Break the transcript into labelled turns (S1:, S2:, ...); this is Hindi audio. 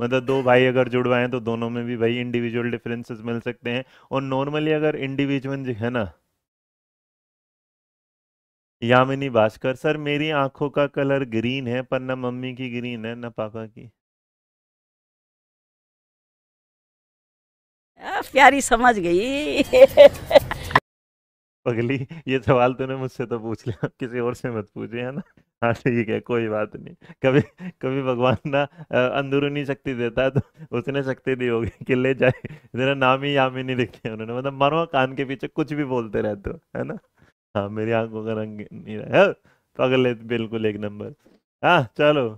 S1: मतलब दो भाई अगर जुड़वाएँ तो दोनों में भी भाई इंडिविजुअल डिफरेंसेस मिल सकते हैं। और नॉर्मली अगर इंडिविजुअल है ना यामिनी भास्कर सर मेरी आँखों का कलर ग्रीन है पर ना मम्मी की ग्रीन है ना पापा की।
S2: आ, प्यारी समझ गई।
S1: पगली ये सवाल तूने मुझसे तो पूछ लिया किसी और से मत पूछे है ना? हाँ ठीक है, कोई बात नहीं। कभी कभी भगवान ना अंदरूनी शक्ति देता है तो उसने शक्ति दी होगी कि ले जाए जरा नाम ही यामिनी नहीं लिखे उन्होंने। मतलब मरो कान के पीछे कुछ भी बोलते रहते हो, है ना? हाँ मेरी आँखों का रंग नहीं रहा। है तो अगले बिल्कुल एक नंबर। हाँ चलो।